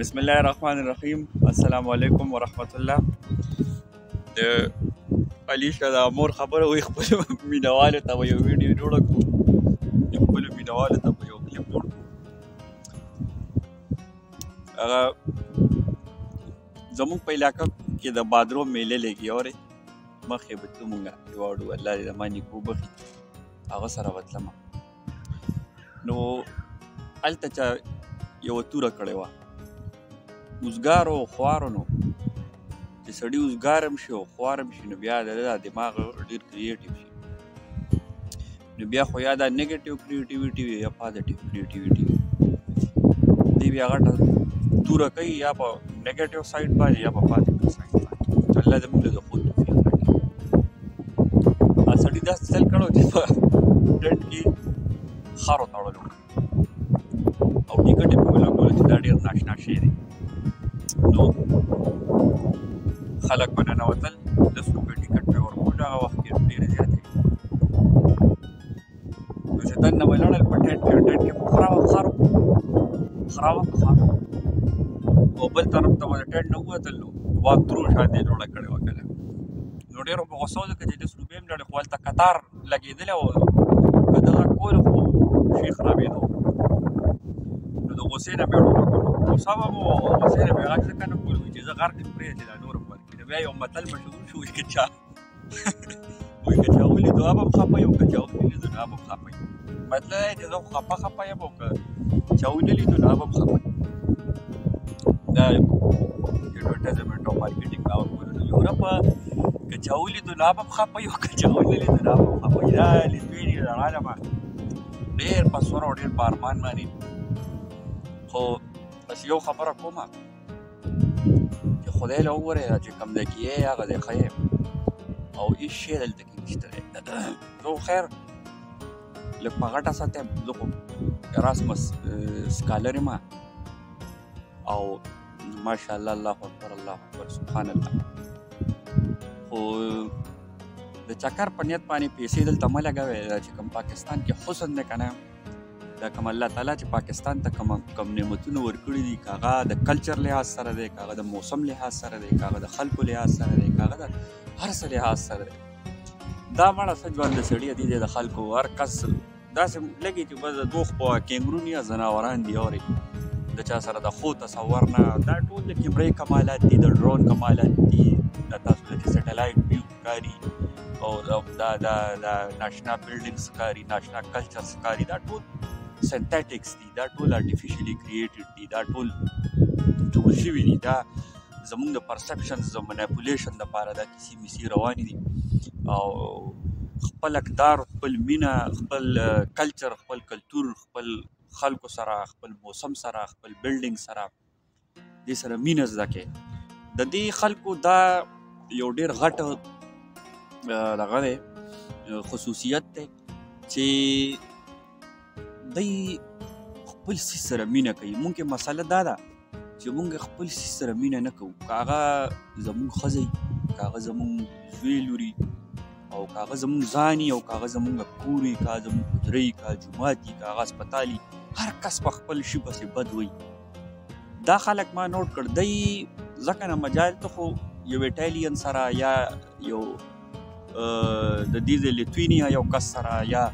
بسم الله الرحمن الرحیم السلام علیکم ورحمت الله د علي شه د مور خبره وي خپل مینوالو ته به یو ویډیو جوړه کړو د خپلو مینوالو ته به یو کلیپ جوړ کړو هغه زموږ په علاقه کې د بادرو میله لګي اورې مخې به تلو مونږه یواړو الله دې زما نیکو بخي هغه سره به تلمه نو هلته چا یوه توره کړې وه اوزګارو او خوارو نو چې سړی اوزګار هم شي او خوار هم شي نو بیا د ده دماغ ډېر کریټیو شي نو بیا خو یا دا نګیټیو کریټیویټي وي یا پازیټیو کریټیویټي وي دی بیا غټه توره کوي یا په نګیټیو سایډ باندې یا په پازیټیو سایډ باندې الله دې موږ له خود دا سړي داسې چل کړو چې په ډنډ کې خارو تړلو او ټیکټ یې په ویلو کولو چې دا ډېر ناشنا شی دی نو خلک به ننوتل لس روپۍ ټیکټ پرې ورکول هغه وخت کې ډېرې زیاتې نو چې دننه به لړل په ټیټ کې ټیټ کې په خراب خرو خراب خرو او بل طرف ته به ټیټ نه وتل نو واک ترو شاندې جوړه کړې وکړه نو ډېر په غوسه ځکه چې د سروبې هم لړې خوالته قطار لګېدل او کده کول خو شي خرابېدو نو د غوسې نه به ډوبه کړو غوسه به مو غوسې نه به غږ ځکه نه کولو چې زه غرق پرې چې دا نور خو بیا یو متل مشهور شو چې چا وای که چا ولې دعا به خپه یو که چا ولې زنا به خپه یو مطلب دا چې زه خپه خپه یم او که چا ولې لیدو نه به خپه یم دا ایډورټایزمنټ او مارکیټینګ دا ورکول نو یو رپ که چا ولې دو نه به خپه یو که چا ولې لیدو نه به خپه یو دا لیدوی دی رڼا ده ما ډېر په سور او ډېر په ارمان باندې خو بس یو خبره کومه چې خدای له وګورې دا چې کوم ځای کې یې هغه ځای ښه یم او هېڅ شی دلته کې نشته دی نو خیر لږ په غټه سطح زه خو اراسمس سکالر یم او ماشاءالله الله اکبر الله اکبر سبحان الله خو د چکر په نیت باندې پیسې دلته مه لګوئ دا چې کوم پاکستان کې حسن دی که نه دا کوم الله تعالی چې پاکستان ته کوم کوم نعمتونه ورکړي دي کاغه د کلچر لحاظ سره دی کاغه د موسم لحاظ سره دی کاغه د خلکو لحاظ سره دی کاغه د هر څه لحاظ سره دی دا مړه سجوان د سړی دی د خلکو هر کس دا سم لګي چې بس دوه خو کینګرونی یا زناوران دی اوري د چا سره د خو تصور نه دا ټول د کیمرې کمالات دي د ډرون کمالات دي د تاسو د سټلایټ ویو ښکاري او دا دا دا, دا ناشنا بلډینګ ښکاري ناشنا کلچر ښکاري دا ټول سنتیټکس دي دا ټول آرټیفیشلی کریټډ دي دا ټول جوړ شوي دي دا زمونږ د پرسپشن د منیپولیشن لپاره دا کیسې میسي روانې دي او خپل اقدار خپل مینا خپل کلچر خپل کلچر خپل خلکو سره خپل موسم سره خپل بلډینګ سره دې سره مینه زده کې د دې خلکو دا یو ډیر غټ دغه دی خصوصیت دی چې دوی خپل سیس سره مینه کوي مونږ کې مسله دا ده چې مونږ خپل سیس سره مینه نه کوو که هغه زمونږ ښځی که هغه زمونږ زوی لوري او که هغه زمونږ ځاني او که هغه زمونږ کور وي که هغه زمونږ حجره وي که هغه جومات وي که هغه هسپتال وي هر کس په خپل شي پسې بد وایي دا خلک ما نوټ کړ دی ځکه نه مجاهد ته خو یو ایټالین سره یا یو د دې د لیتوینیا یو کس سره یا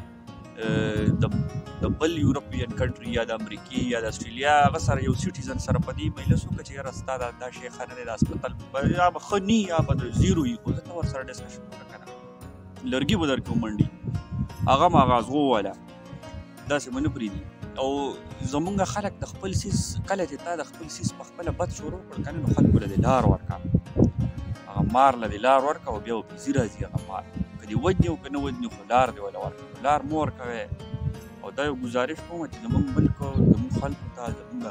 د د بل یورپین کنټری یا د امریکای یا د استرالیا غ سره یو سټیزن سره په دې مجلس کې چې راستا دا د شیخ نه د هسپتال په یا بخنی یا په زیرو یو خو ته ور سره ډسکشن وکړه لرګي بدر کومنډي هغه ما غاز وواله داسې به نه پرېږدي او زمونږ خلک د خپل سیس کله چې تا د خپل سیس په خپله بد شروع کړ که نه نو خلکو له دې لار ورکړه هغه مار له دې لار ورکړه او بیا به پیزي راځي هغه مار که دې وجني او که نه وجني خو لار دې وله ورکړه لار مو ورکوی او دا یو ګزارش کوم چې زمونږ ملک زمونږ خلکو ته زمونږ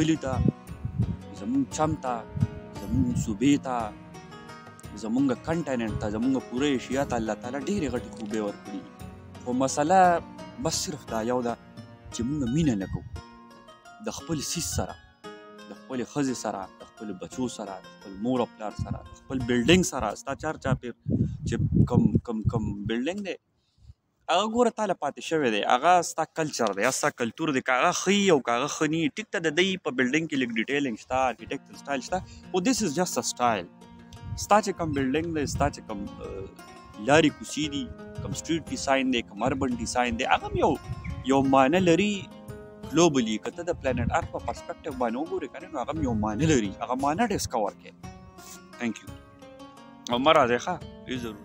کلي ته زمونږ چم ته زمونږ صوبې ته زمونږ کنټیننټ ته زمونږ پوره ایشیا ته الله تعالی ډېرې غټې خوبۍ ورکړي خو مسله بس صرف دا یو ده چې موږ مینه نه کوو د خپل سیس سره د خپل خزې سره د خپل بچو سره د خپل مور او پلار سره د خپل بلډینګ سره ستا چار چا پیر چې کم کم کم بلډینګ دی هغه ګوره تاله پاتې شوی دی هغه ستا کلچر دی ستا کلتور دی کاغه خي او کاغه خني ټیک ته د دې په بلډینګ کې لیک ډیټیلینګ شته ارکیټیکټ سټایل شته او دیس از جاست ا سټایل ستا چې کوم بلډینګ دی ستا چې کوم لاري کوڅې دي کوم سټریټ ډیزاین دی کوم اربن ډیزاین دی هغه یو یو معنی لري ګلوبلی کته د پلانټ ارت په پرسپیکټیو باندې وګورې کنه نو هغه یو معنی لري هغه معنی ډیسکور کړي ثانک یو عمر راځي ښه ای ضرور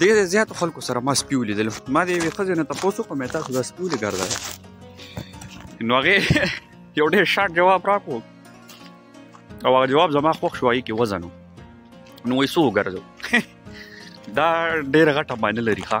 ډېر زیات خلکو سره ما سپي ولیدل ما د یوې ښځې نه تپوس وکړو مې تاسو دا سپي ولې ګرځوئ نو هغې یو ډېر شارټ جواب راکړو او هغه جواب زما خوښ شو هغې کې وزن و نو وایي څو وګرځو دا ډېره غټه معنی لري ښه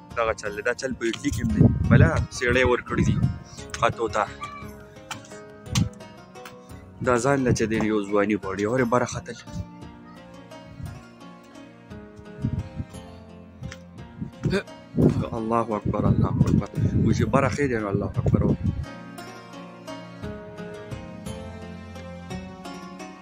دغه چل دی دا چل په اټلي کې هم دی بله څېړۍ ورکړي دي خطو ته دا ځان له چې دی یو ځواني غواړي اورې بره ختل الله اکبر الله اکبر وجه بره خې دی الله اکبر